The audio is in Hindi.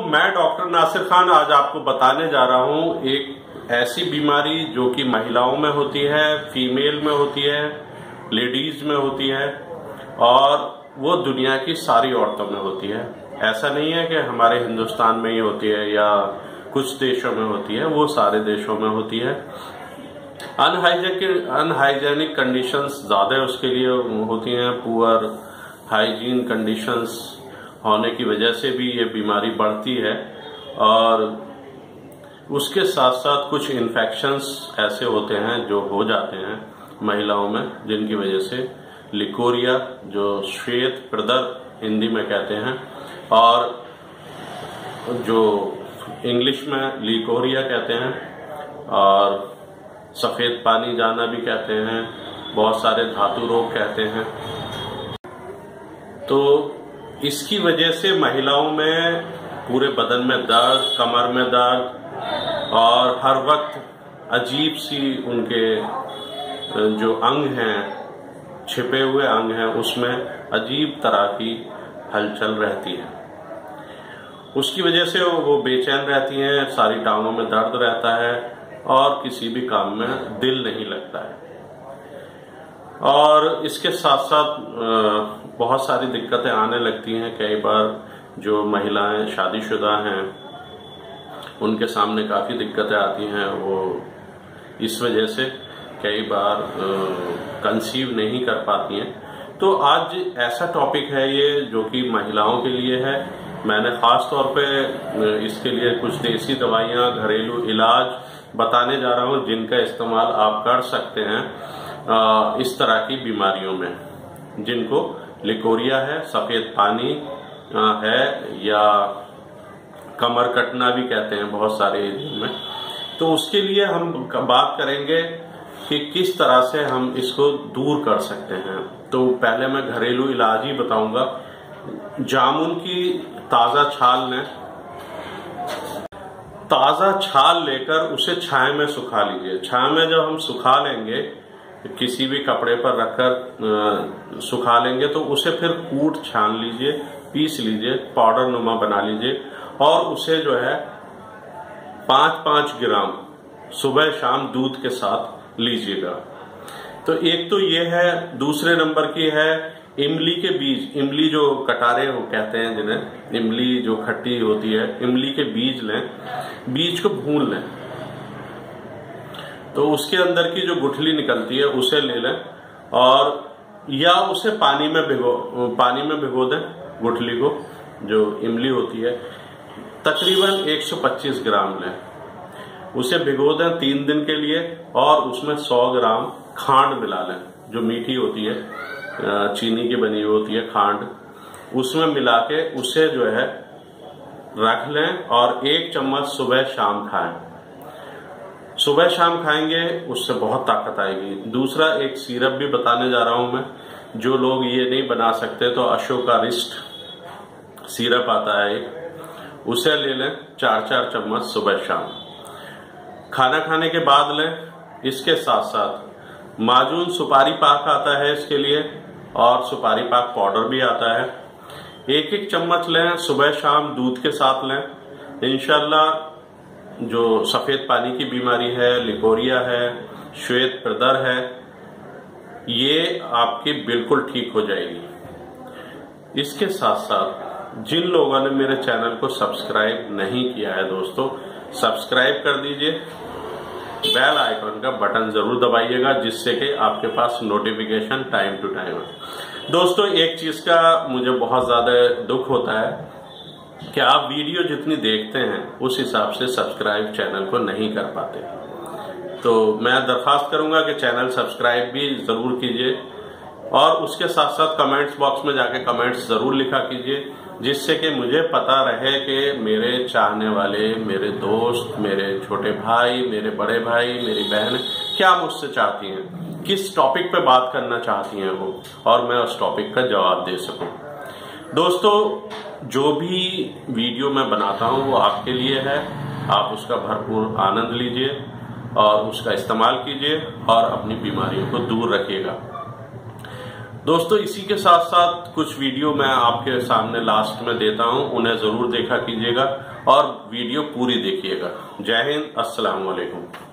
मैं डॉक्टर नासिर खान आज आपको बताने जा रहा हूँ, एक ऐसी बीमारी जो कि महिलाओं में होती है, फीमेल में होती है, लेडीज़ में होती है, और वो दुनिया की सारी औरतों में होती है। ऐसा नहीं है कि हमारे हिंदुस्तान में ही होती है या कुछ देशों में होती है, वो सारे देशों में होती है। अनहाइजेनिक अनहाइजेनिक कंडीशंस ज़्यादा उसके लिए होती हैं पुअर हाइजीन कंडीशंस होने की वजह से भी ये बीमारी बढ़ती है और उसके साथ साथ कुछ इन्फेक्शंस ऐसे होते हैं जो हो जाते हैं महिलाओं में, जिनकी वजह से लिकोरिया, जो श्वेत प्रदर हिंदी में कहते हैं, और जो इंग्लिश में लिकोरिया कहते हैं, और सफ़ेद पानी जाना भी कहते हैं, बहुत सारे धातु रोग कहते हैं। तो इसकी वजह से महिलाओं में पूरे बदन में दर्द, कमर में दर्द, और हर वक्त अजीब सी उनके जो अंग हैं, छिपे हुए अंग हैं, उसमें अजीब तरह की हलचल रहती है। उसकी वजह से वो बेचैन रहती हैं, सारी टांगों में दर्द रहता है, और किसी भी काम में दिल नहीं लगता है। और इसके साथ साथ बहुत सारी दिक्कतें आने लगती हैं। कई बार जो महिलाएँ शादीशुदा हैं, उनके सामने काफ़ी दिक्कतें आती हैं। वो इस वजह से कई बार कंसीव नहीं कर पाती हैं। तो आज ऐसा टॉपिक है ये जो कि महिलाओं के लिए है। मैंने ख़ास तौर पे इसके लिए कुछ देसी दवाइयाँ, घरेलू इलाज बताने जा रहा हूँ, जिनका इस्तेमाल आप कर सकते हैं इस तरह की बीमारियों में, जिनको लिकोरिया है, सफ़ेद पानी है, या कमर कटना भी कहते हैं बहुत सारे एरिया में। तो उसके लिए हम बात करेंगे कि किस तरह से हम इसको दूर कर सकते हैं। तो पहले मैं घरेलू इलाज ही बताऊँगा। जामुन की ताज़ा छाल लें। ताज़ा छाल लेकर उसे छाया में सुखा लीजिए। छाया में जब हम सुखा लेंगे किसी भी कपड़े पर रखकर सुखा लेंगे तो उसे फिर कूट छान लीजिए, पीस लीजिए, पाउडर नुमा बना लीजिए, और उसे जो है पाँच पाँच ग्राम सुबह शाम दूध के साथ लीजिएगा। तो एक तो ये है, दूसरे नंबर की है, इमली के बीज, इमली जो कटारे वो कहते हैं जिन्हें, इमली जो खट्टी होती है, इमली के बीज लें, बीज को भून लें। तो उसके अंदर की जो गुठली निकलती है, उसे ले लें और या उसे पानी में भिगो, पानी में भिगो दें गुठली को, जो इमली होती है। तकरीबन 125 ग्राम लें। उसे भिगो दें तीन दिन के लिए और उसमें 100 ग्राम खांड मिला लें, जो मीठी होती है चीनी की बनी हुई होती है खांड। उसमें मिला के उसे जो है, रख लें और एक चम्मच सुबह शाम खाएँ। सुबह शाम खाएँगे, उससे बहुत ताकत आएगी। दूसरा, एक सीरप भी बताने जा रहा हूँ मैं, जो लोग ये नहीं बना सकते तो अशोका रिस्ट सीरप आता है उसे ले लें चार चार चम्मच सुबह शाम। खाना खाने के बाद लें, इसके साथ साथ माजून सुपारी पाक आता है इसके लिए, और सुपारी पाक पाउडर भी आता है। एक एक चम्मच लें, सुबह शाम दूध के साथ लें। इनशाला जो सफ़ेद पानी की बीमारी है लिकोरिया है, श्वेत प्रदर है, ये आपकी बिल्कुल ठीक हो जाएगी। इसके साथ साथ जिन लोगों ने मेरे चैनल को सब्सक्राइब नहीं किया है दोस्तों, सब्सक्राइब कर दीजिए। बेल आइकन का बटन ज़रूर दबाइएगा, जिससे कि आपके पास नोटिफिकेशन टाइम टू टाइम दोस्तों, एक चीज़ का मुझे बहुत ज़्यादा दुख होता है। कि आप वीडियो जितनी देखते हैं, उस हिसाब से सब्सक्राइब चैनल को नहीं कर पाते। तो मैं दरखास्त करूँगा कि चैनल सब्सक्राइब भी ज़रूर कीजिए और उसके साथ साथ कमेंट्स बॉक्स में जाके कमेंट्स ज़रूर लिखा कीजिए, जिससे कि मुझे पता रहे कि मेरे चाहने वाले, मेरे दोस्त, मेरे छोटे भाई, मेरे बड़े भाई, मेरी बहन, क्या मुझसे चाहती हैं? किस टॉपिक पे बात करना चाहती हैं वो? और मैं उस टॉपिक का जवाब दे सकूँ। दोस्तों, जो भी वीडियो मैं बनाता हूँ, वो आपके लिए है। आप उसका भरपूर आनंद लीजिए और उसका इस्तेमाल कीजिए और अपनी बीमारियों को दूर रखिएगा। दोस्तों, इसी के साथ साथ कुछ वीडियो मैं आपके सामने लास्ट में देता हूँ। उन्हें ज़रूर देखा कीजिएगा और वीडियो पूरी देखिएगा। जय हिंद अस्सलाम वालेकुम